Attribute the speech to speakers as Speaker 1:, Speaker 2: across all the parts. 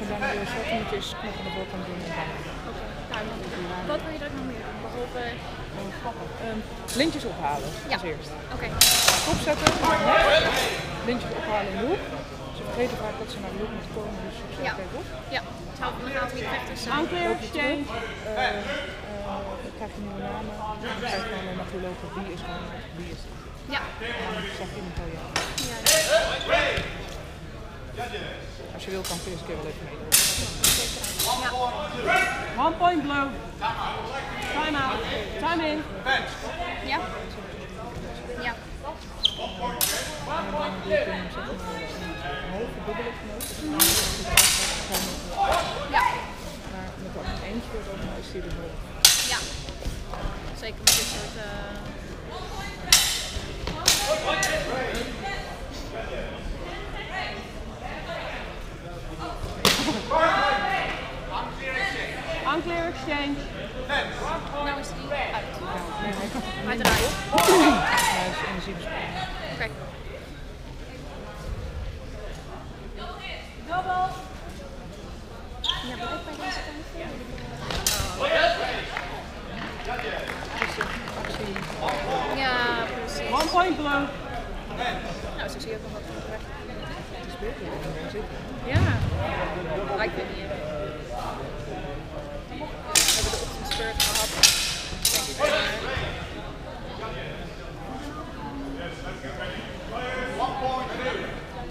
Speaker 1: je dan weer settlementjes knop aan de voorkant doen en dan
Speaker 2: Oké, duidelijk. Wat wil je er nog meer doen? Behalve...
Speaker 1: eh. Ehm, lintjes ophalen
Speaker 2: Ja.
Speaker 1: als eerst.
Speaker 2: Oké,
Speaker 1: Opzetten, lintjes ophalen in de hoek. Ze vergeten vaak dat ze naar de hoek moeten komen, dus ik zet
Speaker 2: Ja.
Speaker 1: het even op.
Speaker 2: ja. Het houdt me gaat niet weg tussen.
Speaker 3: Unclear exchange.
Speaker 1: Eh, eh, dan krijg je nieuwe namen. Dan krijg je maar lopen wie is gewoon wie is het.
Speaker 2: Ja.
Speaker 1: En dan zegt iemand wel ja.
Speaker 2: ja.
Speaker 1: Als je wil kan eens een keer wel even meedoen.
Speaker 3: One point blow. Time out. Time in.
Speaker 2: Ja? Ja.
Speaker 1: Ik het gewoon
Speaker 2: Ja.
Speaker 1: maar met dat eentje er wel.
Speaker 2: Ja. Zeker met dit soort...
Speaker 3: Unclear exchange.
Speaker 2: Nou is die uit.
Speaker 1: Nee, hij is energiebesparing.
Speaker 2: Oké. Ja, deze kant. Ja, precies.
Speaker 3: One point blow.
Speaker 2: Nou, zo zie je ook nog wat
Speaker 1: gaan zitten.
Speaker 2: Ja.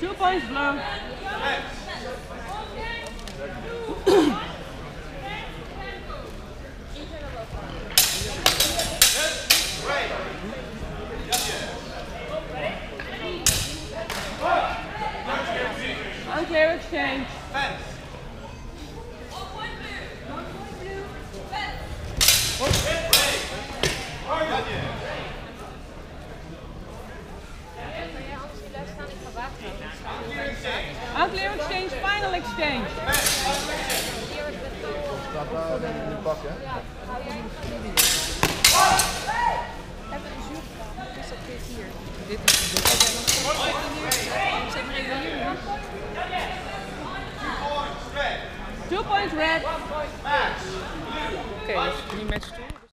Speaker 3: Two points blow. Unclear exchange. clear exchange, final exchange.
Speaker 4: Staat daar in de bak, hè?
Speaker 2: Hebben een
Speaker 3: Two points red.
Speaker 1: Okay, dus die match toe.